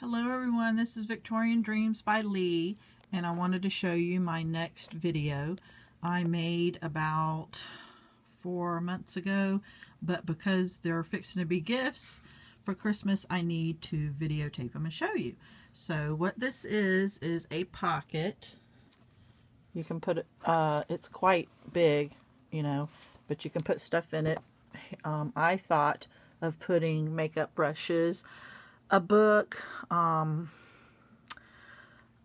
Hello everyone, this is Victorian Dreams by Leigh and I wanted to show you my next video I made about four months ago but because they're fixing to be gifts for Christmas I need to videotape them and show you. So what this is is a pocket. You can put it, uh, it's quite big you know but you can put stuff in it. Um, I thought of putting makeup brushes a book. Um,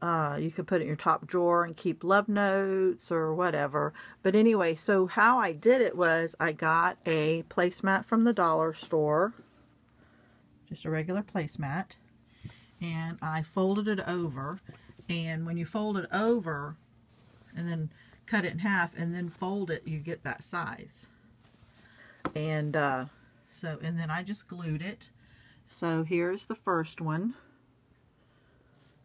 uh, you could put it in your top drawer and keep love notes or whatever. But anyway, so how I did it was I got a placemat from the dollar store. Just a regular placemat. And I folded it over. And when you fold it over and then cut it in half and then fold it, you get that size. And uh, so, and then I just glued it so here's the first one.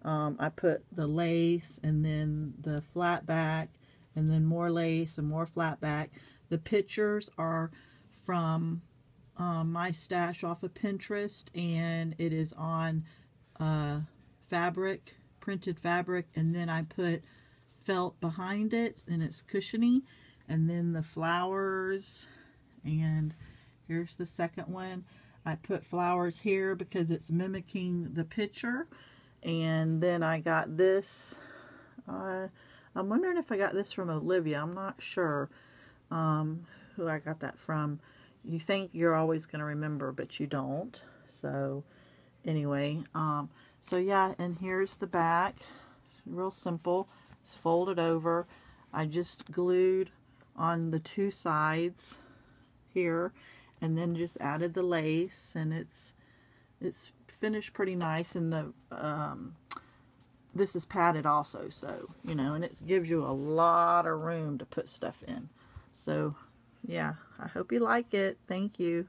Um, I put the lace and then the flat back and then more lace and more flat back. The pictures are from um, my stash off of Pinterest and it is on uh, fabric, printed fabric, and then I put felt behind it and it's cushiony and then the flowers and here's the second one I put flowers here because it's mimicking the picture. And then I got this. Uh, I'm wondering if I got this from Olivia. I'm not sure um, who I got that from. You think you're always going to remember, but you don't. So anyway, um, so yeah, and here's the back. Real simple. It's folded over. I just glued on the two sides here and then just added the lace and it's it's finished pretty nice and the um, this is padded also so you know and it gives you a lot of room to put stuff in. So yeah I hope you like it. Thank you